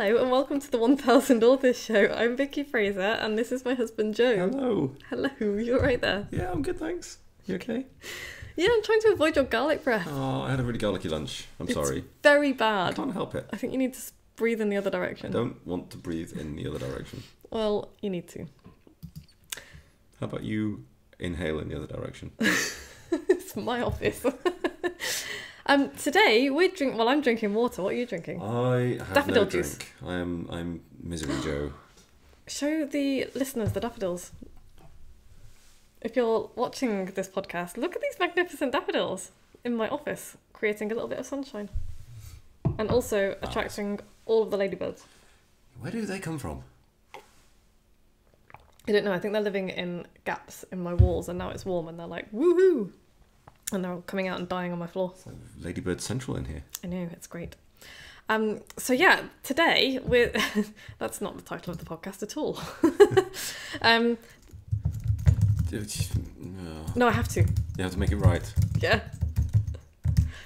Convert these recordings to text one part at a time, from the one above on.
Hello and welcome to the 1000 Authors Show. I'm Vicky Fraser and this is my husband Joe. Hello. Hello, you're right there. Yeah, I'm good, thanks. You okay? Yeah, I'm trying to avoid your garlic breath. Oh, I had a really garlicky lunch. I'm It's sorry. Very bad. I can't help it. I think you need to breathe in the other I direction. don't want to breathe in the other direction. Well, you need to. How about you inhale in the other direction? it's my office. um, today we're drink. Well, I'm drinking water. What are you drinking? I have Daffodil no juice. drink. I am I'm misery Joe. Show the listeners the daffodils. If you're watching this podcast, look at these magnificent daffodils in my office, creating a little bit of sunshine. And also attracting all of the ladybirds. Where do they come from? I don't know, I think they're living in gaps in my walls and now it's warm and they're like, woohoo! And they're all coming out and dying on my floor. It's like Ladybird Central in here. I know, it's great. Um, so yeah, today we're that's not the title of the podcast at all. um, No. no, I have to. You have to make it right. Yeah.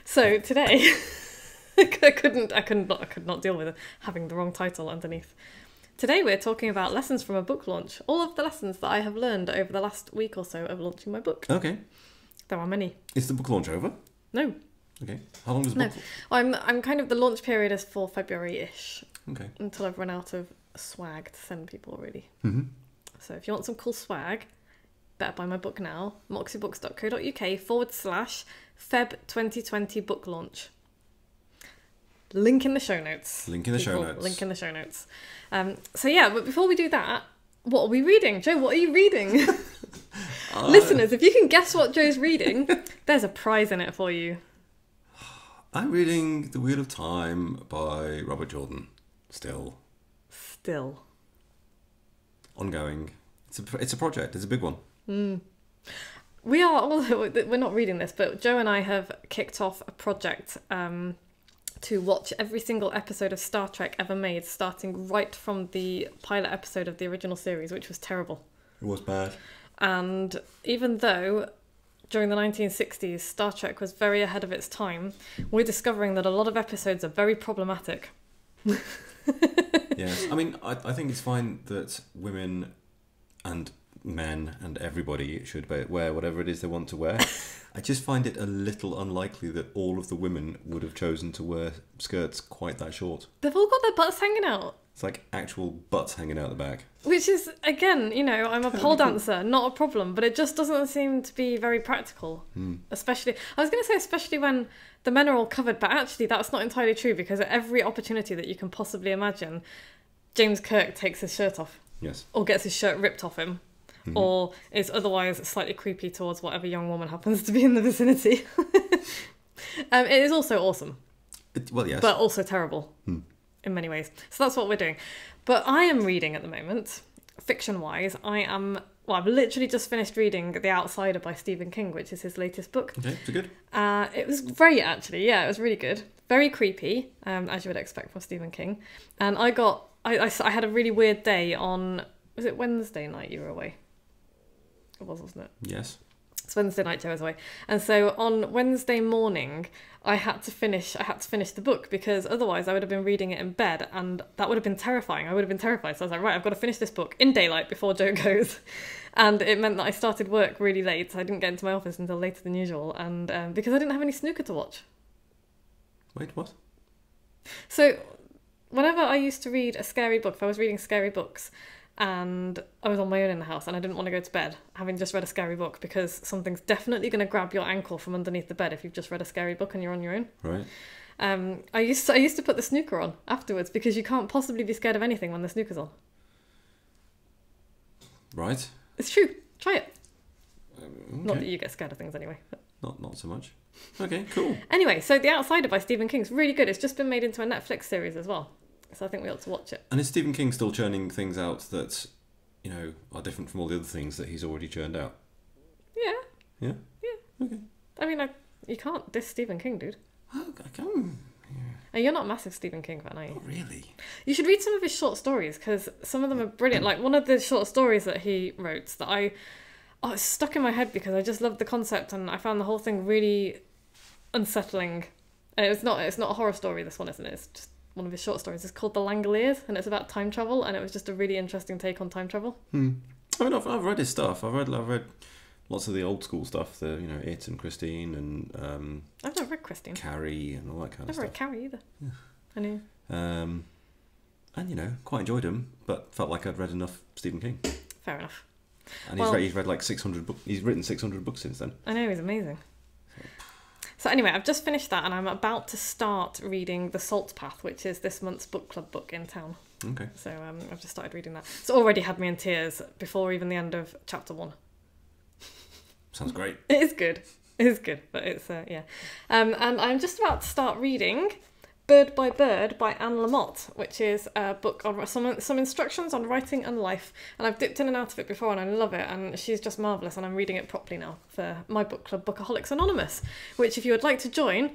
So today, I couldn't, I couldn't, I could not deal with having the wrong title underneath. Today we're talking about lessons from a book launch. All of the lessons that I have learned over the last week or so of launching my book. Okay. There are many. Is the book launch over? No, Okay. How long does the No. book I'm, I'm kind of the launch period is for February-ish Okay. until I've run out of swag to send people. Really. Mm-hmm. So if you want some cool swag, better buy my book now. moxiebooks.co.uk forward slash Feb 2020 book launch. Link in the show notes. Link in the show notes. Link in the show notes. Um, so yeah, but before we do that, what are we reading? Joe, what are you reading? Uh, Listeners, if you can guess what Joe's reading, there's a prize in it for you. I'm reading The Wheel of Time by Robert Jordan. Still Still. ongoing. It's a it's a project. It's a big one. We are, although we're not reading this, but Joe and I have kicked off a project um, to watch every single episode of Star Trek ever made, starting right from the pilot episode of the original series, which was terrible. It was bad. And even though during the 1960s Star Trek was very ahead of its time, we're discovering that a lot of episodes are very problematic. yes, I mean, I, I think it's fine that women and men and everybody should wear whatever it is they want to wear. I just find it a little unlikely that all of the women would have chosen to wear skirts quite that short. They've all got their butts hanging out. It's like actual butts hanging out the back. Which is, again, you know, I'm a pole dancer, not a problem, but it just doesn't seem to be very practical. Hmm. Especially, I was going to say, especially when the men are all covered, but actually, that's not entirely true because at every opportunity that you can possibly imagine, James Kirk takes his shirt off Yes. or gets his shirt ripped off him. Mhm. Or is otherwise slightly creepy towards whatever young woman happens to be in the vicinity. um, it is also awesome It- well, yes. but also terrible Hmm. In many ways. So that's what we're doing. But I am reading at the moment, fiction wise. I am, well, I've literally just finished reading The Outsider by Stephen King, which is his latest book. okay, so good. Uh, it was great, actually. Yeah, it was really good. Very creepy, um, as you would expect from Stephen King. And I got, I, I, I had a really weird day on, was it Wednesday night you were away? It was, wasn't it? Yes. It's Wednesday night Joe was away. And so on Wednesday morning I had to finish I had to finish the book because otherwise I would have been reading it in bed and that would have been terrifying. I would have been terrified. So I was like, right, I've got to finish this book in daylight before Joe goes. And it meant that I started work really late. So I didn't get into my office until later than usual and um, because I didn't have any snooker to watch. Wait, what? So whenever I used to read a scary book, if I was reading scary books and I was on my own in the house and I didn't want to go to bed having just read a scary book because something's definitely going to grab your ankle from underneath the bed if you've just read a scary book and you're on your own. Right. Um, I used to, I used to put the snooker on afterwards because you can't possibly be scared of anything when the snooker's on. Right. It's true. Try it. Um, Not that you get scared of things anyway. but- Not not so much. Okay, cool. Anyway, so The Outsider by Stephen King's really good. It's just been made into a Netflix series as well. So I think we ought to watch it. And is Stephen King still churning things out that, you know, are different from all the other things that he's already churned out? Yeah. Yeah? Yeah. Okay. I mean, I, you can't diss Stephen King, dude. Oh, I can Oh, you're not a massive Stephen King fan, are you? Not really. You should read some of his short stories because some of them are brilliant. Like one of the short stories that he wrote that I, oh, it's stuck in my head because I just loved the concept and I found the whole thing really unsettling. And it's not it's not a horror story. This one isn't. it? It's just one of his short stories. It's called The Langoliers, and it's about time travel, and it was just a really interesting take on time travel. Hmm. I mean, I've, I've read his stuff. I've read I've read lots of the old school stuff. The you know It and Christine and um, I've never read Christine. Carrie and all that kind Never of stuff. Never read Carrie either. Yeah. I knew. Um, and you know, quite enjoyed him, but felt like I'd read enough Stephen King. Fair enough. And he's Well- read, he's read like six hundred books. He's written six hundred books since then. I know he's amazing. So anyway, I've just finished that, and I'm about to start reading The Salt Path, which is this month's book club book in town. Okay. So um, I've just started reading that. It's already had me in tears before even the end of chapter one. Sounds great. It is good. It is good, but it's uh, yeah. Um, and I'm just about to start reading Bird by Bird by Anne Lamott, which is a book on some some instructions on writing and life. And I've dipped in and out of it before, and I love it. And she's just marvelous. And I'm reading it properly now for my book club, Bookaholics Anonymous. Which, if you would like to join,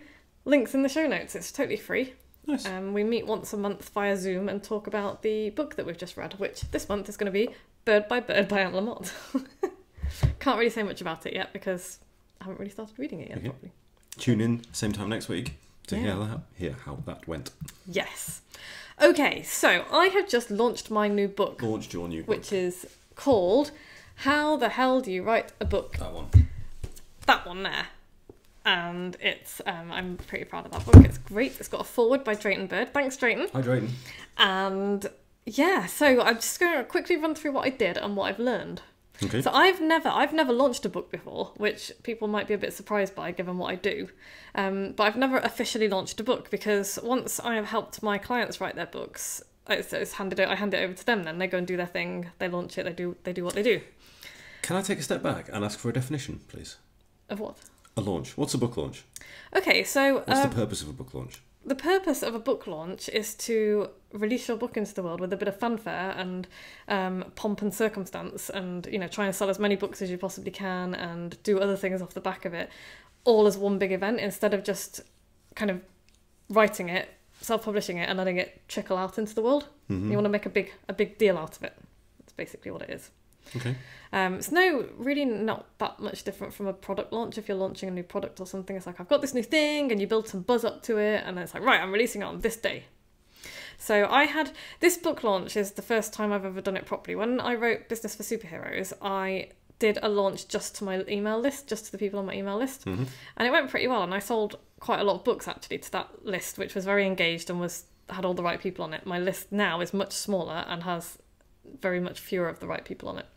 links in the show notes. It's totally free. Nice. Um, we meet once a month via Zoom and talk about the book that we've just read, which this month is going to be Bird by Bird by Anne Lamott. Can't really say much about it yet because I haven't really started reading it yet Okay. properly. Tune in same time next week to Yeah. hear that hear how that went. Yes. Okay, so I have just launched my new book, Launched your new book. which is called How the Hell Do You Write a Book? that one. That one there. And it's, um, I'm pretty proud of that book. It's great. It's got a forward by Drayton Bird. Thanks, Drayton. Hi Drayton. And yeah, so I'm just going to quickly run through what I did and what I've learned. Okay. So I've never I've never launched a book before, which people might be a bit surprised by given what I do. Um, but I've never officially launched a book because once I have helped my clients write their books, it's, it's handed it, I hand it over to them. Then they go and do their thing. They launch it. They do they do what they do. Can I take a step back and ask for a definition, please? Of what? A launch. What's a book launch? Okay, so What's um, the purpose of a book launch? The purpose of a book launch is to release your book into the world with a bit of fanfare and um, pomp and circumstance and you know try and sell as many books as you possibly can and do other things off the back of it all as one big event instead of just kind of writing it self-publishing it and letting it trickle out into the world. Mhm. you want to make a big a big deal out of it. That's basically what it is Okay. um, it's no really not that much different from a product launch. If you're launching a new product or something, it's like I've got this new thing, and you build some buzz up to it, and then it's like right, I'm releasing it on this day. So I had this book launch is the first time I've ever done it properly. When I wrote Business for Superheroes, I did a launch just to my email list, just to the people on my email list, Mhm. and it went pretty well. And I sold quite a lot of books actually to that list, which was very engaged and was had all the right people on it. My list now is much smaller and has very much fewer of the right people on it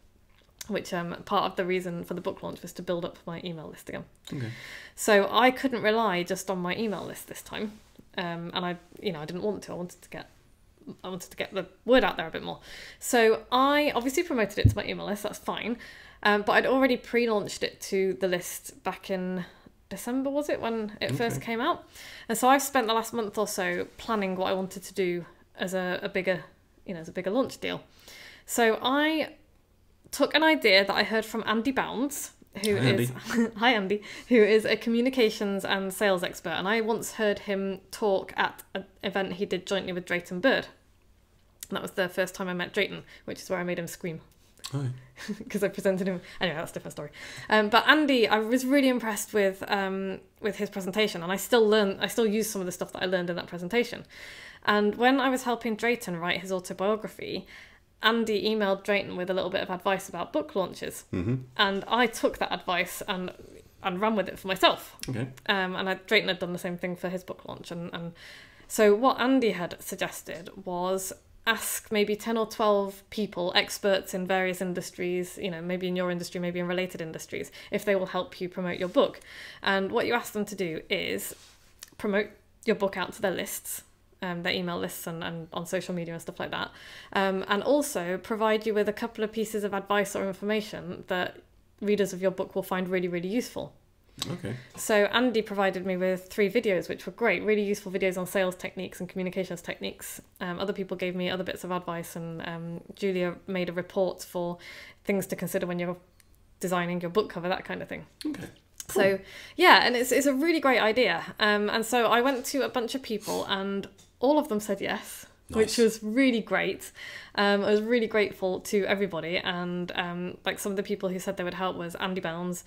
which um, part of the reason for the book launch was to build up my email list again. Okay. So I couldn't rely just on my email list this time, um, and I, you know, I didn't want to. I wanted to get, I wanted to get the word out there a bit more. So I obviously promoted it to my email list. That's fine, um, but I'd already pre-launched it to the list back in December, was it when it first came out? And so I've spent the last month or so planning what I wanted to do as a, a bigger, you know, as a bigger launch deal. So I took an idea that I heard from Andy Bounds, who Hi, is hi Andy, who is a communications and sales expert, and I once heard him talk at an event he did jointly with Drayton Bird. And that was the first time I met Drayton, which is where I made him scream because I presented him. Anyway, that's a different story. Um, but Andy, I was really impressed with um, with his presentation, and I still learn. I still use some of the stuff that I learned in that presentation. And when I was helping Drayton write his autobiography, Andy emailed Drayton with a little bit of advice about book launches, Mm-hmm. and I took that advice and and ran with it for myself. Okay. Um, and I, Drayton had done the same thing for his book launch. And, and so what Andy had suggested was ask maybe 10 or 12 people, experts in various industries, you know, maybe in your industry, maybe in related industries, if they will help you promote your book. And what you ask them to do is promote your book out to their lists. Um, their email lists and, and on social media and stuff like that. Um, and also provide you with a couple of pieces of advice or information that readers of your book will find really, really useful. Okay. So Andy provided me with three videos, which were great, really useful videos on sales techniques and communications techniques. Um, other people gave me other bits of advice, and um, Julia made a report for things to consider when you're designing your book cover, that kind of thing. Okay. So yeah, and it's it's a really great idea. Um, and so I went to a bunch of people, and all of them said yes. Which was really great. Um, I was really grateful to everybody, and um, like some of the people who said they would help was Andy Bounds,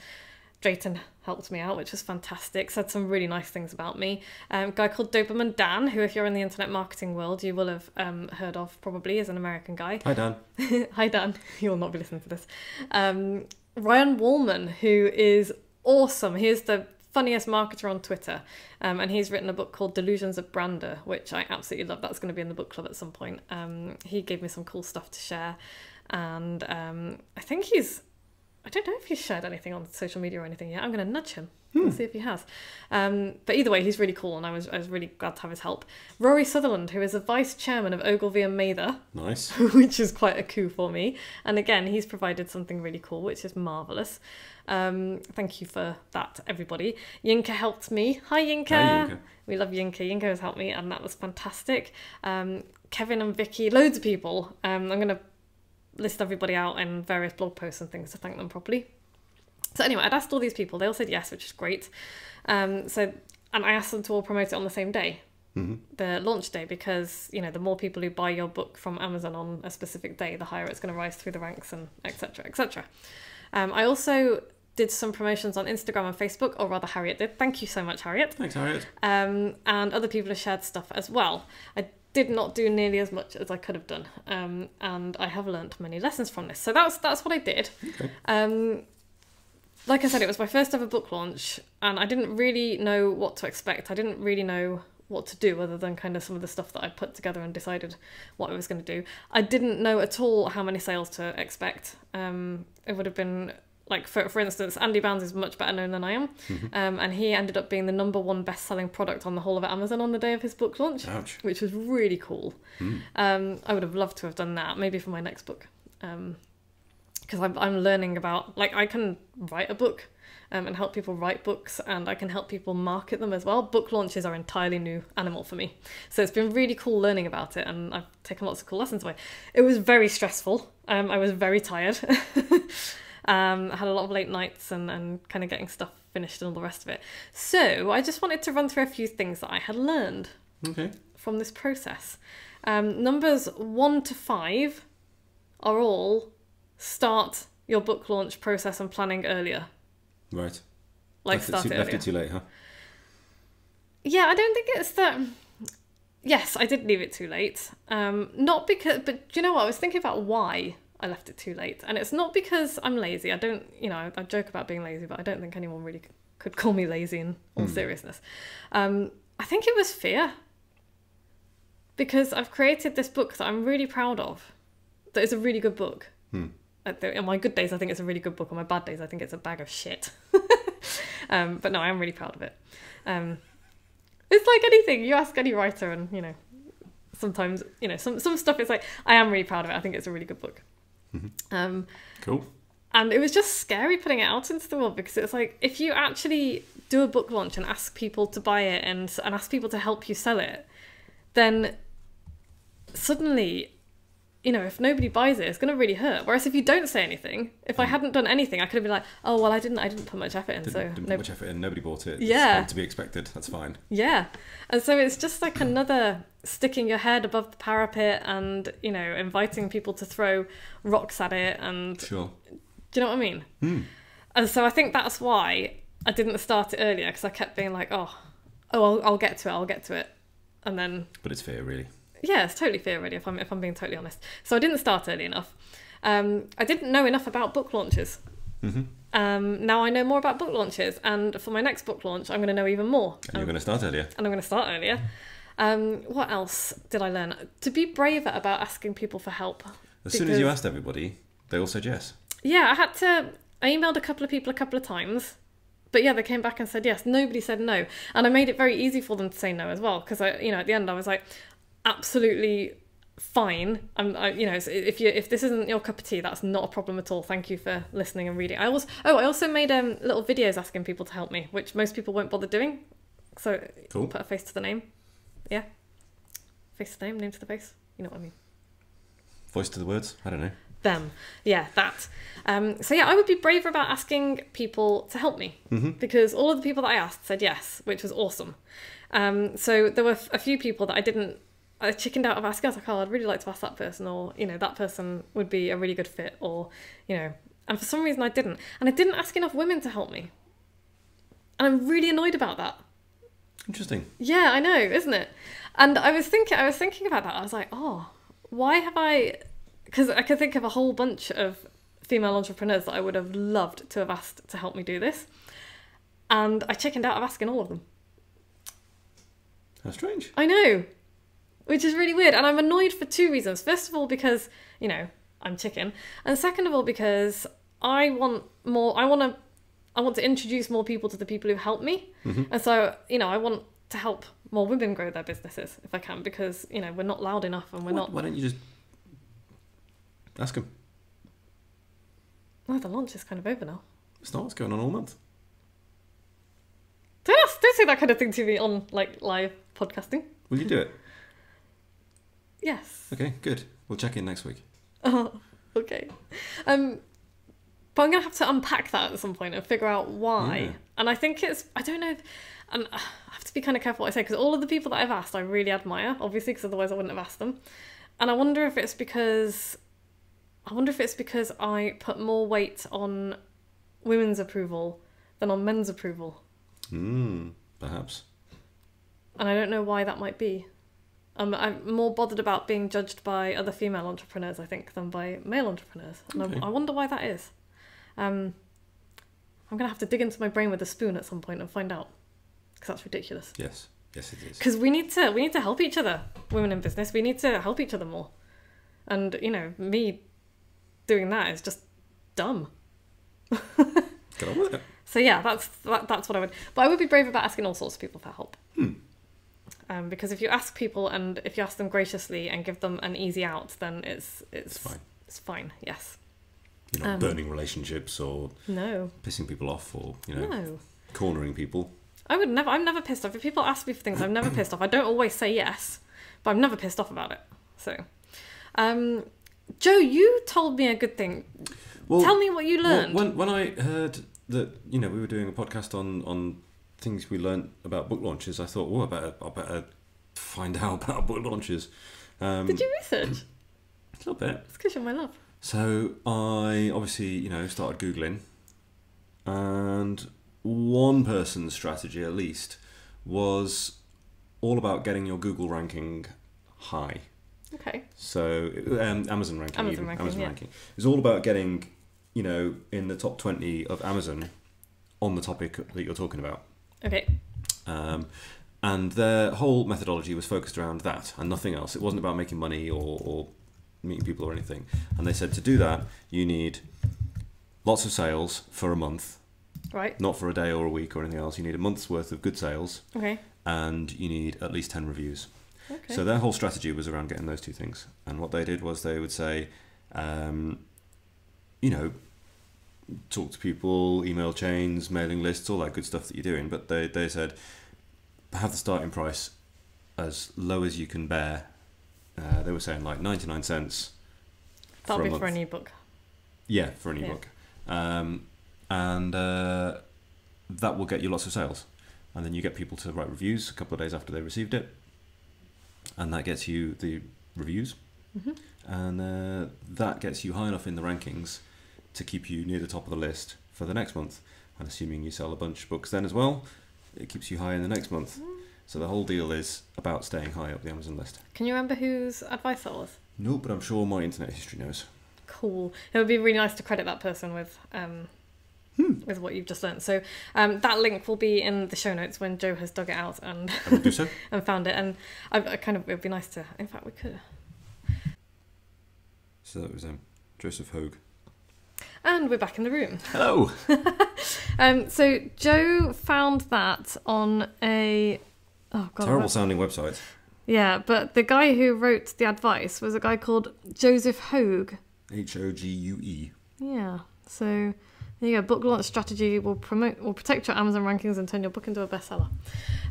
Drayton helped me out, which was fantastic. Said some really nice things about me. Um, a guy called Doberman Dan, who, if you're in the internet marketing world, you will have um, heard of probably, is an American guy. Hi, Dan. Hi, Dan. You will not be listening to this. Um, Ryan Wallman, who is awesome. He is the funniest marketer on Twitter, um, and he's written a book called Delusions of Brandeur, which I absolutely love. That's going to be in the book club at some point. Um, he gave me some cool stuff to share, and um, I think he's. I don't know if he's shared anything on social media or anything yet. I'm going to nudge him. And see if he has. Um, but either way, he's really cool, and I was I was really glad to have his help. Rory Sutherland, who is a vice chairman of Ogilvy and Mather, Nice. which is quite a coup for me. And again, he's provided something really cool, which is marvelous. Um, thank you for that, everybody. Yinka helped me. Hi, Yinka. Hi, Yinka. We love Yinka. Yinka has helped me, and that was fantastic. Um, Kevin and Vicky, loads of people. Um, I'm going to list everybody out in various blog posts and things to thank them properly. So anyway, I'd asked all these people. They all said yes, which is great. Um, so and I asked them to all promote it on the same day, Mhm. the launch day, because you know the more people who buy your book from Amazon on a specific day, the higher it's going to rise through the ranks and etc. etc. Um, I also did some promotions on Instagram and Facebook, or rather Harriet did. Thank you so much, Harriet. Thanks, Harriet. Um, and other people have shared stuff as well. I did not do nearly as much as I could have done, um, and I have learnt many lessons from this. So that's that's what I did. Okay. Um, like I said, it was my first ever book launch, and I didn't really know what to expect. I didn't really know what to do other than kind of some of the stuff that I put together and decided what I was going to do. I didn't know at all how many sales to expect. Um, it would have been like for for instance, Andy Bounds is much better known than I am, um, and he ended up being the number one best selling product on the whole of Amazon on the day of his book launch, Ouch. which was really cool. Hmm. Um, I would have loved to have done that, maybe for my next book, because I'm I'm learning about like I can write a book. Um, and help people write books, and I can help people market them as well. Book launches are entirely new animal for me, so it's been really cool learning about it, and I've taken lots of cool lessons away. It was very stressful. Um, I was very tired. um, I had a lot of late nights and, and kind of getting stuff finished and all the rest of it. So I just wanted to run through a few things that I had learned Okay. from this process. Um, numbers one to five are all start your book launch process and planning earlier. Right. Like left, start it too, left it too late, huh? Yeah, I don't think it's that. Yes, I did leave it too late. Um, not because, but do you know what? I was thinking about why I left it too late, and it's not because I'm lazy. I don't, you know, I, joke about being lazy, but I don't think anyone really could call me lazy in all seriousness. Um, I think it was fear because I've created this book that I'm really proud of. That is a really good book. Hmm. On my good days, I think it's a really good book. On my bad days, I think it's a bag of shit. um, but no, I am really proud of it. Um, it's like anything. You ask any writer, and you know, sometimes you know some some stuff. It's like I am really proud of it. I think it's a really good book. Um, Cool. and it was just scary putting it out into the world because it's like if you actually do a book launch and ask people to buy it and and ask people to help you sell it, then suddenly, you know, if nobody buys it, it's going to really hurt. Whereas if you don't say anything, if I hadn't done anything, I could have been like, oh well, I didn't, I didn't put much effort in, Didn't, so didn't put no, much effort in. Nobody bought it. Yeah. To be expected. That's fine. Yeah. And so it's just like another sticking your head above the parapet and, you know, inviting people to throw rocks at it. And sure. do you know what I mean? Hmm. And so I think that's why I didn't start it earlier because I kept being like, oh, oh, I'll, I'll get to it, I'll get to it. And then, But it's fair, really. Yeah, it's totally fear already if I'm, if I'm being totally honest. So I didn't start early enough. Um, I didn't know enough about book launches. hmm Um, now I know more about book launches, and for my next book launch, I'm going to know even more. And you're going to start earlier. and I'm going to start earlier. Um, what else did I learn? To be braver about asking people for help. As soon as you asked everybody, they all said yes. Yeah, I had to. I emailed a couple of people a couple of times, but yeah, they came back and said yes. Nobody said no, and I made it very easy for them to say no as well because I, you know, at the end I was like, absolutely fine. I'm, I, you know, if you if this isn't your cup of tea, that's not a problem at all. Thank you for listening and reading. I also oh, I also made um little videos asking people to help me, which most people won't bother doing. So Cool. put a face to the name. Yeah. Face to the name, name to the face. You know what I mean. Voice to the words. I don't know. Them. Yeah, that. Um, so yeah, I would be braver about asking people to help me hmm because all of the people that I asked said yes, which was awesome. Um, so there were a few people that I didn't. I chickened out of asking. I was like, oh, I'd really like to ask that person, or you know, that person would be a really good fit, or you know, and for some reason I didn't, and I didn't ask enough women to help me. and I'm really annoyed about that. Interesting. Yeah, I know, isn't it? And I was thinking, I was thinking about that. I was like, oh, why have I? Because I could think of a whole bunch of female entrepreneurs that I would have loved to have asked to help me do this, and I chickened out of asking all of them. How strange. I know, which is really weird, and I'm annoyed for two reasons. First of all, because you know I'm chicken, and second of all, because I want more. I want to. I want to introduce more people to the people who help me, Mhm. and so you know I want to help more women grow their businesses if I can, because you know we're not loud enough and we're why, not. why don't you just ask him? Oh, the launch is kind of over now. It's not what's going on all month. Don't ask, don't say that kind of thing to me on like live podcasting. Will you do it? Yes. Okay, good. We'll check in next week. Oh, okay. Um, but I'm gonna have to unpack that at some point and figure out why. Yeah. And I think it's I don't know, if, and I have to be kind of careful what I say because all of the people that I've asked I really admire, obviously, because otherwise I wouldn't have asked them. And I wonder if it's because I wonder if it's because I put more weight on women's approval than on men's approval, Hmm, perhaps. and I don't know why that might be. Um, I'm more bothered about being judged by other female entrepreneurs, I think, than by male entrepreneurs. And Okay. I, I wonder why that is. Um, I'm going to have to dig into my brain with a spoon at some point and find out. Because that's ridiculous. Yes. Yes, it is. Because we need to we need to help each other, women in business. We need to help each other more. And, you know, me doing that is just dumb. Get on with it. So yeah, that's that, that's what I would. But I would be brave about asking all sorts of people for help. Hmm. Um, because if you ask people and if you ask them graciously and give them an easy out, then it's it's It's fine. It's fine. Yes. You're not Um, burning relationships or No. pissing people off or, you know, No. cornering people. I would never. I'm never pissed off. If people ask me for things, I'm never pissed off. I don't always say yes, but I'm never pissed off about it. So, um, Joe, you told me a good thing. Well, Tell me what you well, learned. when, when I heard that, you know, we were doing a podcast on, on things we learnt about book launches, I thought, oh, I better, I better find out about book launches. Um, Did you research? A little bit. It's because you're my love. So I obviously, you know, started Googling, and one person's strategy, at least, was all about getting your Google ranking high. Okay. So um, Amazon ranking, Amazon even, ranking, Amazon yeah. ranking. It's all about getting, you know, in the top twenty of Amazon on the topic that you're talking about. Okay. Um, and their whole methodology was focused around that and nothing else. It wasn't about making money or, or meeting people or anything. And they said to do that, you need lots of sales for a month, Right. not for a day or a week or anything else. You need a month's worth of good sales Okay. and you need at least 10 reviews. Okay. So their whole strategy was around getting those two things. And what they did was they would say, um, you know, talk to people, email chains, mailing lists, all that good stuff that you're doing. But they, they said, have the starting price as low as you can bear. Uh, they were saying like 99 cents. That'll for be month. for an ebook. Yeah, for an Yeah. ebook. Um, and uh, that will get you lots of sales. And then you get people to write reviews a couple of days after they received it. And that gets you the reviews. hmm And uh, that gets you high enough in the rankings to keep you near the top of the list for the next month. And assuming you sell a bunch of books then as well, it keeps you high in the next month. So the whole deal is about staying high up the Amazon list. Can you remember whose advice that was? No, but I'm sure my internet history knows. Cool. It would be really nice to credit that person with um, Hmm. with what you've just learned. So um, that link will be in the show notes when Joe has dug it out and do so. and found it. And I, I kind of it would be nice to. In fact, we could. So that was um, Joseph Hogue. And we're back in the room. Hello. Um, so Joe found that on a oh god, Terrible sounding website. Yeah, but the guy who wrote the advice was a guy called Joseph Hogue. H O G U E. Yeah. So there you go. Book launch strategy will promote will protect your Amazon rankings and turn your book into a bestseller.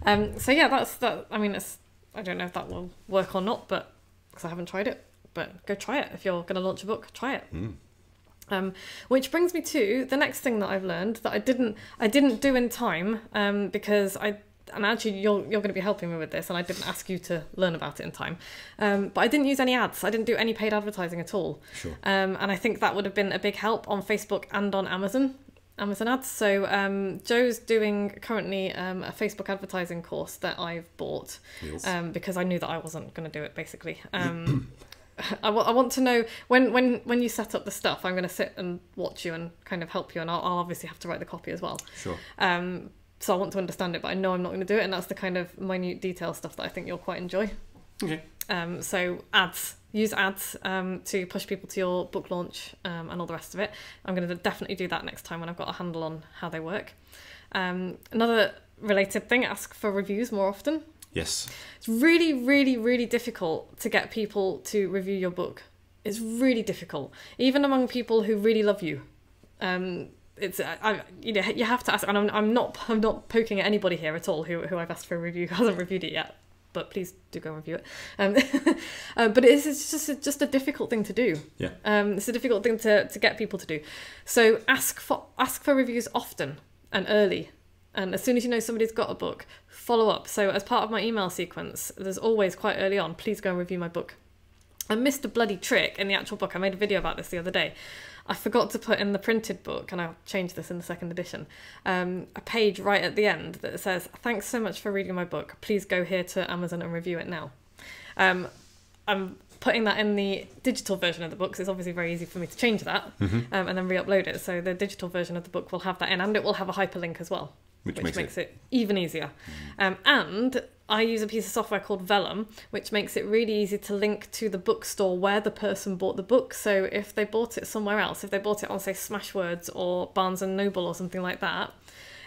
Um. So yeah, that's that. I mean, it's I don't know if that will work or not, but because I haven't tried it. But go try it if you're going to launch a book. Try it. Mm. Um, which brings me to the next thing that I've learned that I didn't I didn't do in time um, because I and actually you're you're going to be helping me with this and I didn't ask you to learn about it in time. Um, but I didn't use any ads. I didn't do any paid advertising at all. Sure. Um, and I think that would have been a big help on Facebook and on Amazon. Amazon ads. So um, Joe's doing currently um, a Facebook advertising course that I've bought Yes. um, because I knew that I wasn't going to do it. Basically, um, I want to know when when when you set up the stuff. I'm going to sit and watch you and kind of help you, and I'll, I'll obviously have to write the copy as well. sure. Um, so I want to understand it, but I know I'm not going to do it, and that's the kind of minute detail stuff that I think you'll quite enjoy. Okay. Um, so ads, use ads um, to push people to your book launch um, and all the rest of it. I'm going to definitely do that next time when I've got a handle on how they work. Um, another related thing: ask for reviews more often. Yes. It's really, really, really difficult to get people to review your book. It's really difficult, even among people who really love you. Um, it's I, I, you know you have to ask, and I'm, I'm not I'm not poking at anybody here at all who who I've asked for a review who hasn't reviewed it yet. But please do go and review it. Um, uh, but it's, it's just a, just a difficult thing to do. Yeah. Um, it's a difficult thing to, to get people to do. So ask for ask for reviews often and early. And as soon as you know somebody's got a book, follow up. So as part of my email sequence, there's always quite early on, please go and review my book. I missed a bloody trick in the actual book. I made a video about this the other day. I forgot to put in the printed book, and I'll change this in the second edition, um, a page right at the end that says, Thanks so much for reading my book. Please go here to Amazon and review it now. Um, I'm putting that in the digital version of the book it's obviously very easy for me to change that Mm-hmm. um, and then re upload it. So the digital version of the book will have that in, and it will have a hyperlink as well Which, which, makes, makes, it. it. even easier. Um, and I use a piece of software called Vellum, which makes it really easy to link to the bookstore where the person bought the book. So if they bought it somewhere else, if they bought it on say Smashwords or Barnes and Noble or something like that,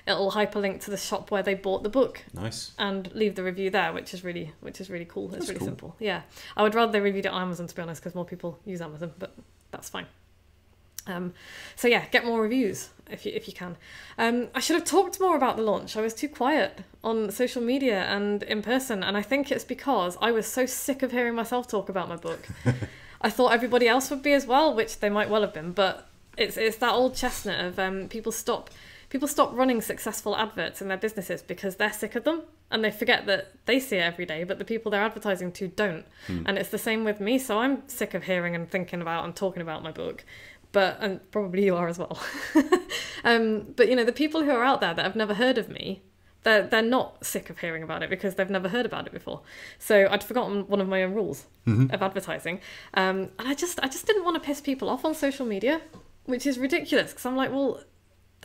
it'll hyperlink to the shop where they bought the book Nice. and leave the review there, which is really which is really cool. It's That's really cool. simple. Yeah, I would rather they reviewed it on Amazon to be honest, because more people use Amazon, but that's fine. Um, so yeah, get more reviews if you if you can. Um, I should have talked more about the launch. I was too quiet on social media and in person, and I think it's because I was so sick of hearing myself talk about my book. I thought everybody else would be as well, which they might well have been, but it's it's that old chestnut of um, people stop people stop running successful adverts in their businesses because they're sick of them and they forget that they see it every day, but the people they're advertising to don't. And it's the same with me. So I'm sick of hearing and thinking about and talking about my book, but and probably you are as well. um, but you know, the people who are out there that have never heard of me, they're they're not sick of hearing about it because they've never heard about it before. So I'd forgotten one of my own rules of advertising, um, and I just I just didn't want to piss people off on social media, which is ridiculous because I'm like, well,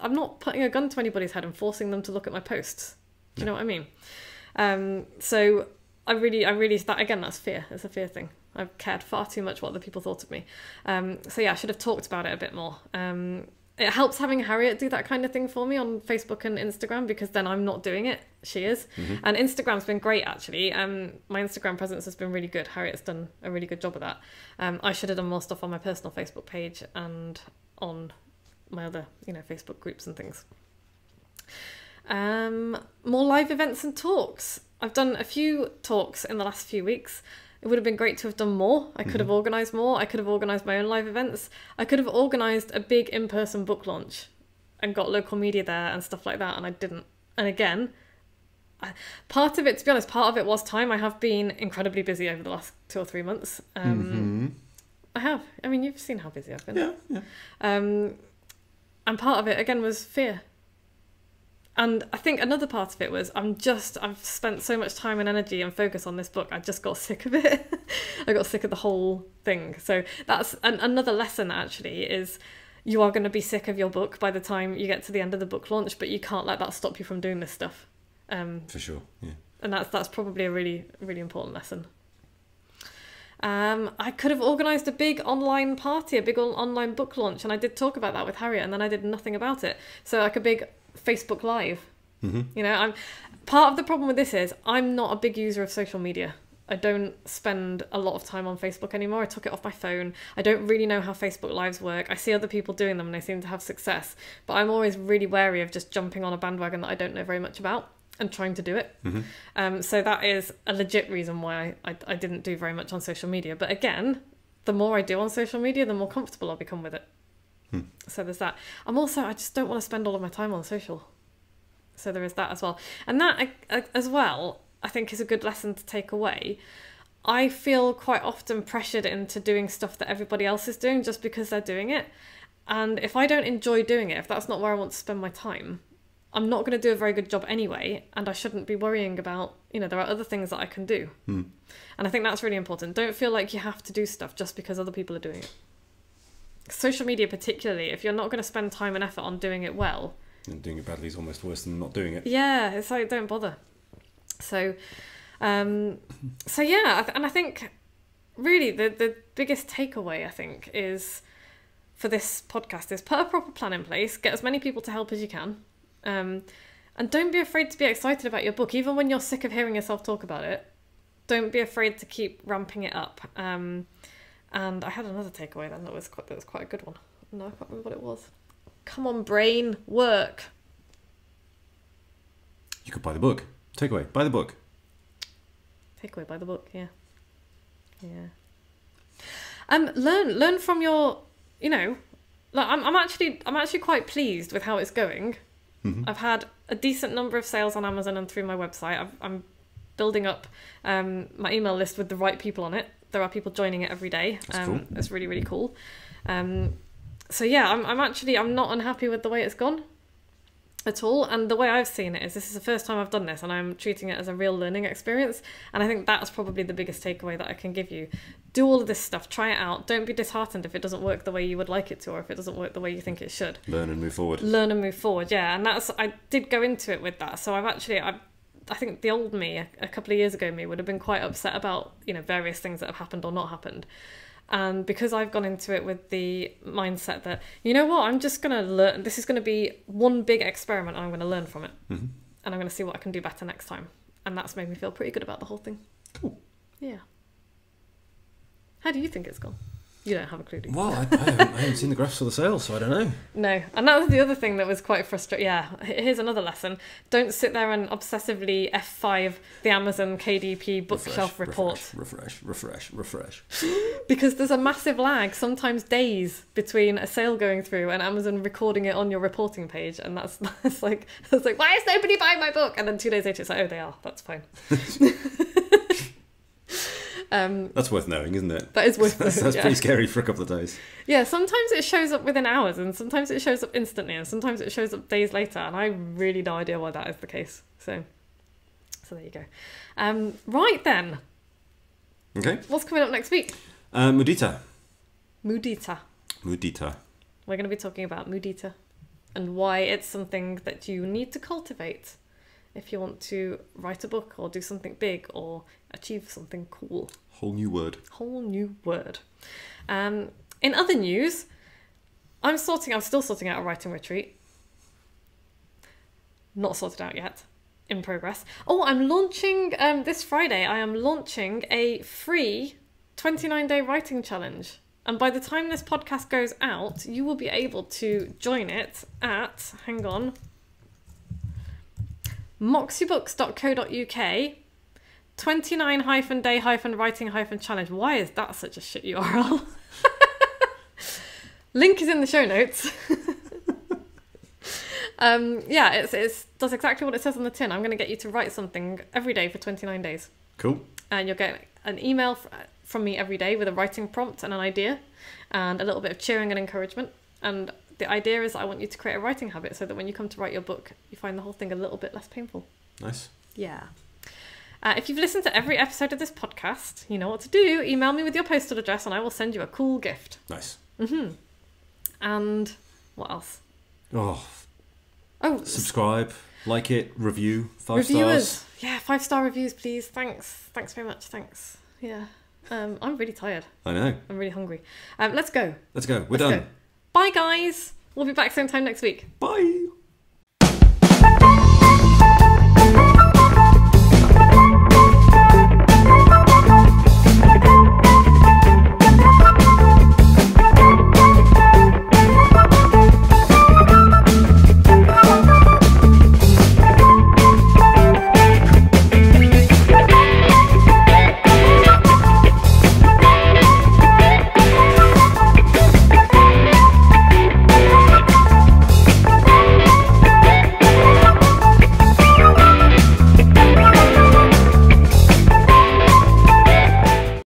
I'm not putting a gun to anybody's head and forcing them to look at my posts. Do you know what I mean? Um, so I really, I really, that again, that's fear. It's a fear thing. I've cared far too much what other people thought of me. Um, so yeah, I should have talked about it a bit more. Um, it helps having Harriet do that kind of thing for me on Facebook and Instagram because then I'm not doing it. She is. And Instagram's been great actually. Um, my Instagram presence has been really good. Harriet's done a really good job of that. Um, I should have done more stuff on my personal Facebook page and on my other, you know, Facebook groups and things. Um, more live events and talks. I've done a few talks in the last few weeks. It would have been great to have done more. I could have organised more. I could have organised my own live events. I could have organised a big in person book launch and got local media there and stuff like that, and I didn't. And again, I- part of it, to be honest, part of it was time. I have been incredibly busy over the last two or three months. Um, I have. I mean, you've seen how busy I've been. Yeah, yeah. Um, and part of it again was fear. And I think another part of it was I'm just I've spent so much time and energy and focus on this book. I just got sick of it. I got sick of the whole thing. So that's an, another lesson actually is you are going to be sick of your book by the time you get to the end of the book launch, but you can't let that stop you from doing this stuff. Um, For sure. Yeah. and that's that's probably a really really important lesson. Um, I could have organised a big online party, a big online book launch, and I did talk about that with Harriet, and then I did nothing about it. So like a big Facebook Live. Mm-hmm. You know, I'm part of the problem with this is I'm not a big user of social media. I don't spend a lot of time on Facebook anymore. I took it off my phone. I don't really know how Facebook Lives work. I see other people doing them and they seem to have success, but I'm always really wary of just jumping on a bandwagon that I don't know very much about and trying to do it. Mhm. Um, so that is a legit reason why I, I, I didn't do very much on social media. But again, the more I do on social media, the more comfortable I'll become with it. Hmm. So there's that. I'm also, I just don't want to spend all of my time on social. So there is that as well. And that I- I- as well, I think is a good lesson to take away. I feel quite often pressured into doing stuff that everybody else is doing just because they're doing it. And if I don't enjoy doing it, if that's not where I want to spend my time, I'm not going to do a very good job anyway, and I shouldn't be worrying about, you know, there are other things that I can do. Hmm. And I think that's really important. Don't feel like you have to do stuff just because other people are doing it. Social media, particularly, if you're not going to spend time and effort on doing it well, And doing it badly is almost worse than not doing it. yeah, it's like don't bother. So, um, so yeah, and I think really the the biggest takeaway I think is for this podcast is put a proper plan in place, get as many people to help as you can, um, and don't be afraid to be excited about your book, even when you're sick of hearing yourself talk about it. Don't be afraid to keep ramping it up. Um, and I had another takeaway then that was quite that was quite a good one. No, I can't remember what it was. Come on, brain, work. You could buy the book. Takeaway. Buy the book. Takeaway buy the book, yeah. Yeah. Um, learn learn from your, you know, like I'm I'm actually I'm actually quite pleased with how it's going. Mhm. I've had a decent number of sales on Amazon and through my website. I've, I'm building up um, my email list with the right people on it. There are people joining it every day. That's um, cool. It's really really cool. Um, so yeah, I'm I'm actually I'm not unhappy with the way it's gone at all. And the way I've seen it is this is the first time I've done this, and I'm treating it as a real learning experience. And I think that's probably the biggest takeaway that I can give you. Do all of this stuff, try it out. Don't be disheartened if it doesn't work the way you would like it to, or if it doesn't work the way you think it should Learn and move forward. learn and move forward yeah and that's i did go into it with that so i've actually i i think the old me a, a couple of years ago me would have been quite upset about you know various things that have happened or not happened and because i've gone into it with the mindset that you know what i'm just going to learn this is going to be one big experiment and i'm going to learn from it. Mhm. and i'm going to see what i can do better next time. And that's made me feel pretty good about the whole thing. Cool. yeah. How do you think it's gone you don't have a clue do you? Well, I, I, haven't, I haven't seen the graphs for the sales, so I don't know. No, and that was the other thing that was quite frustrating. Yeah, here's another lesson: don't sit there and obsessively F5 the Amazon KDP bookshelf Refresh, report Refresh, refresh, refresh. because there's a massive lag, sometimes days, between a sale going through and Amazon recording it on your reporting page, and that's that's like it's like why is nobody buying my book? And then two days later, it's like oh they are. That's fine. um, That's worth knowing, isn't it? that is worth. That's, that's yeah. pretty scary for a couple of days. Yeah, sometimes it shows up within hours, and sometimes it shows up instantly, and sometimes it shows up days later, and I really no idea why that is the case. So, so there you go. Um, right then, Okay. what's coming up next week? Uh, mudita. Mudita. Mudita. We're going to be talking about mudita and why it's something that you need to cultivate if you want to write a book or do something big or achieve something cool. Whole new word. whole new word. Um, in other news, I'm sorting. I'm still sorting out a writing retreat. Not sorted out yet. In progress. Oh, I'm launching um, this Friday. I am launching a free 29 day writing challenge. And by the time this podcast goes out, you will be able to join it at, hang on, moxiebooks.co.uk 29 hyphen day hyphen writing hyphen challenge. Why is that such a shit URL? Link is in the show notes. um, yeah, it's, it's does exactly what it says on the tin. I'm going to get you to write something every day for 29 days. Cool. And you'll get an email from me every day with a writing prompt and an idea and a little bit of cheering and encouragement. And the idea is I want you to create a writing habit so that when you come to write your book, you find the whole thing a little bit less painful. Nice. Yeah. Uh, if you've listened to every episode of this podcast, you know what to do. Email me with your postal address and I will send you a cool gift. Nice. hmm And what else? Oh, Oh, subscribe, like it, review, five reviewers. stars. Yeah, five star reviews, please. Thanks. Thanks very much. Thanks. Yeah. Um, I'm really tired. I know. I'm really hungry. Um, let's go. Let's go. We're Let's done. go. Bye, guys. We'll be back same time next week. Bye.